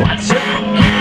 What's up?